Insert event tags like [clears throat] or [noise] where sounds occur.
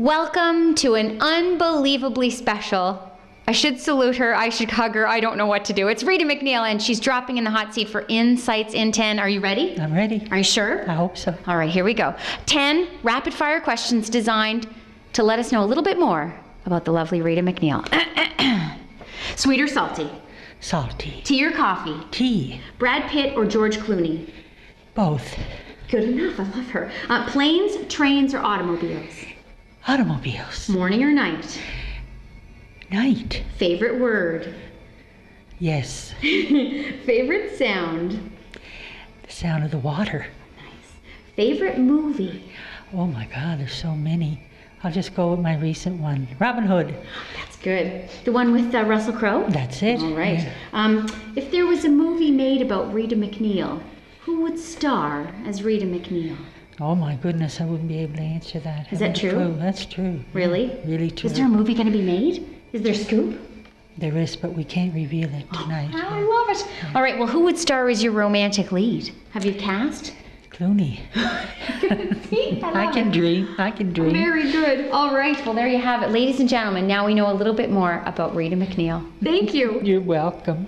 Welcome to an unbelievably special. I should salute her. I should hug her. I don't know what to do. It's Rita MacNeil, and she's dropping in the hot seat for Insights in 10. Are you ready? I'm ready. Are you sure? I hope so. All right, here we go. 10 rapid fire questions designed to let us know a little bit more about the lovely Rita MacNeil. [clears throat] Sweet or salty? Salty. Tea or coffee? Tea. Brad Pitt or George Clooney? Both. Good enough. I love her. Uh, planes, trains, or automobiles? Automobiles. Morning or night? Night. Favorite word? Yes. [laughs] Favorite sound? The sound of the water. Nice. Favorite movie? Oh my God, there's so many. I'll just go with my recent one. Robin Hood. That's good. The one with uh, Russell Crowe? That's it. All right. Yeah. Um, if there was a movie made about Rita MacNeil, who would star as Rita MacNeil? Oh my goodness, I wouldn't be able to answer that. Is that true? clue. That's true. Really? Really true. Is there a movie going to be made? Is there scoop? There is, but we can't reveal it tonight. Oh, I love it. All right. Well, who would star as your romantic lead? Have you cast? Clooney. I [laughs] I can it. dream. I can dream. Very good. All right. Well, there you have it, ladies and gentlemen. Now we know a little bit more about Rita MacNeil. Thank you. [laughs] You're welcome.